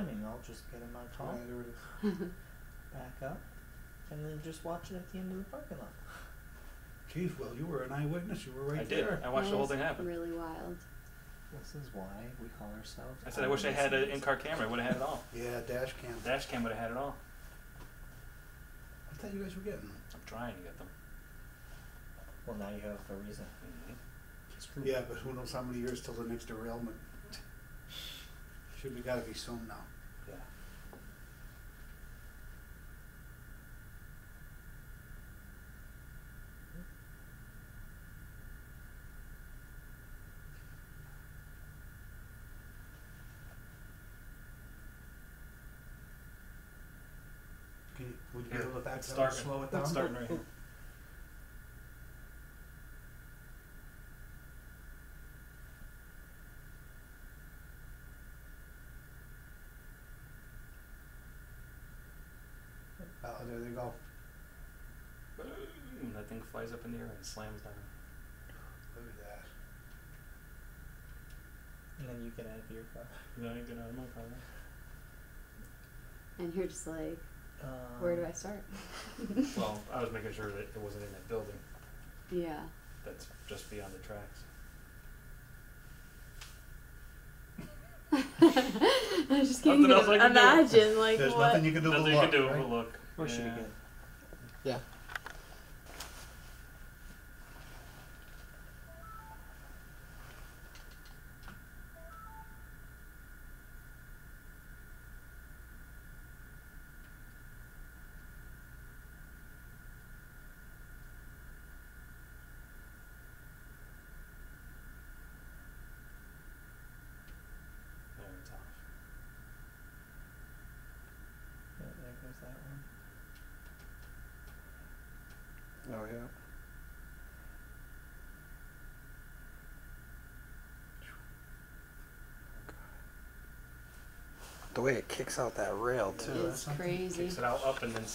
I mean, I'll just get in my Yeah, car, there it is. back up, and then just watch it at the end of the parking lot. Geez, well, you were an eyewitness. You were right I did. there. I watched the whole thing happen. Really wild. This is why we call ourselves. I said I wish I had an in-car camera. I would have had it all. Yeah, dash cam. Dash cam would have had it all. I thought you guys were getting them. I'm trying to get them. Well, now you have a reason. Mhm. Screw Yeah, but who knows how many years till the next derailment? Should be gotta be soon now. Yeah. Can you, would you be able to back it's down and starting. slow it down? It's starting right here. Oh, there they go. Boom! That thing flies up in the air and slams down. Look at that. And then you get out of your car. Then I get out of my car. And you're just like, Um, where do I start? Well, I was making sure that it wasn't in that building. yeah. That's just beyond the tracks. I just can't Nothing else I can do. imagine like There's what. nothing you can do Nothing but you look, can do right? but look. Or should be Yeah. good. Yeah. There it's off. Yeah, there goes that one. Oh yeah. The way it kicks out that rail too. It's crazy. Kicks it out up and then slams